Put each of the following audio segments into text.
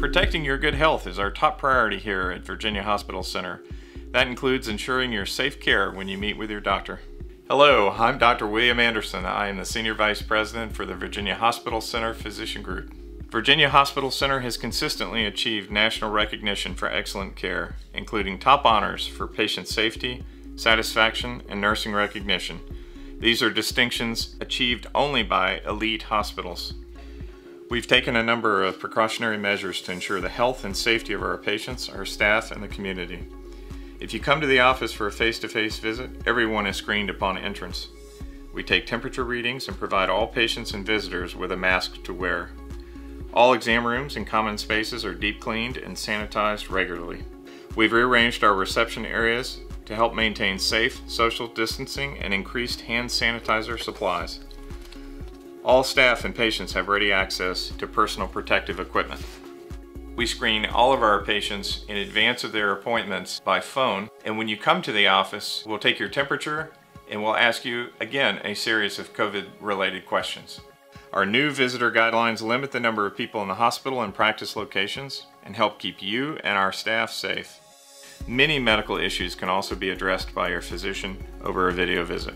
Protecting your good health is our top priority here at Virginia Hospital Center. That includes ensuring your safe care when you meet with your doctor. Hello, I'm Dr. William Anderson. I am the Senior Vice President for the Virginia Hospital Center Physician Group. Virginia Hospital Center has consistently achieved national recognition for excellent care, including top honors for patient safety, satisfaction, and nursing recognition. These are distinctions achieved only by elite hospitals. We've taken a number of precautionary measures to ensure the health and safety of our patients, our staff, and the community. If you come to the office for a face-to-face visit, everyone is screened upon entrance. We take temperature readings and provide all patients and visitors with a mask to wear. All exam rooms and common spaces are deep cleaned and sanitized regularly. We've rearranged our reception areas to help maintain safe social distancing and increased hand sanitizer supplies. All staff and patients have ready access to personal protective equipment. We screen all of our patients in advance of their appointments by phone, and when you come to the office, we'll take your temperature and we'll ask you again a series of COVID related questions. Our new visitor guidelines limit the number of people in the hospital and practice locations and help keep you and our staff safe. Many medical issues can also be addressed by your physician over a video visit.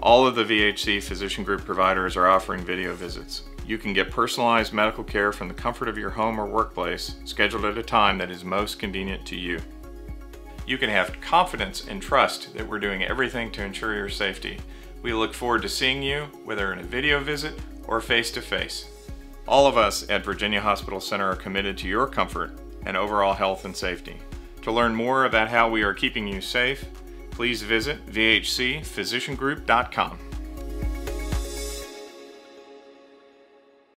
All of the VHC physician group providers are offering video visits. You can get personalized medical care from the comfort of your home or workplace, scheduled at a time that is most convenient to you. You can have confidence and trust that we're doing everything to ensure your safety. We look forward to seeing you, whether in a video visit or face to face. All of us at Virginia Hospital Center are committed to your comfort and overall health and safety. To learn more about how we are keeping you safe, please visit vhcphysiciangroup.com.